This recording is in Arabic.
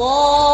طه